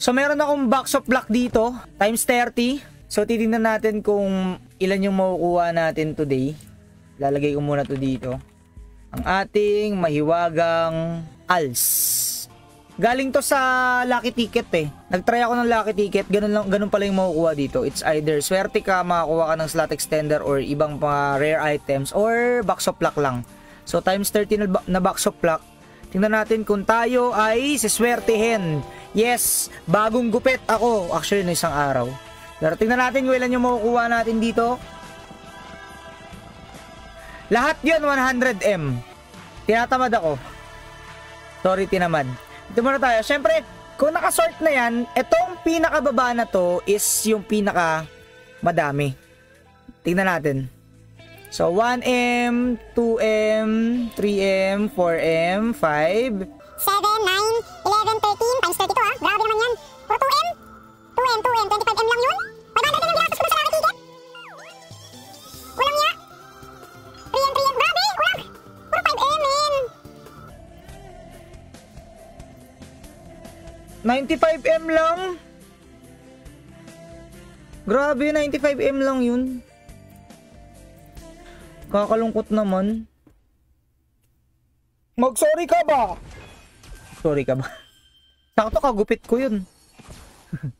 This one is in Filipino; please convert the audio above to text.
So meron akong box of block dito, times 30. So titingnan natin kung ilan yung makukuha natin today. Lalagay ko muna to dito. Ang ating mahiwagang ALS. Galing to sa lucky ticket eh. Nagtry ako ng lucky ticket, ganun, lang, ganun pala yung makukuha dito. It's either swerte ka, makakuha ka ng slot extender or ibang mga rare items or box of luck lang. So times 30 na, na box of luck. Tingnan natin kung tayo ay siswertehin. Yes, bagong gupit ako. Actually, no isang araw. Pero tingnan natin kung ilan yung makukuha natin dito. Lahat yun 100M. Tinatamad ako. Sorry, tinamad. Ito muna tayo. Siyempre, kung nakasort na yan, itong pinakababa na to is yung pinaka madami. Tingnan natin. So, 1M, 2M, 3M, 4M, 5. 7, 9, 11, 13, times 32 ah. Grabe naman yan. Puro 2M. 2M, 2M, 25M lang yun. 500 din ang ginastos ko sa laki ticket. Niya. 3M, 3M. Grabe, walang. Puro 5M, men. 95M lang? Grabe, 95M lang yun. Kakalungkot naman. Mag-sorry ka ba? Sorry ka ba? Sakto kagupit ko yun.